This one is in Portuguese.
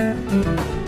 Música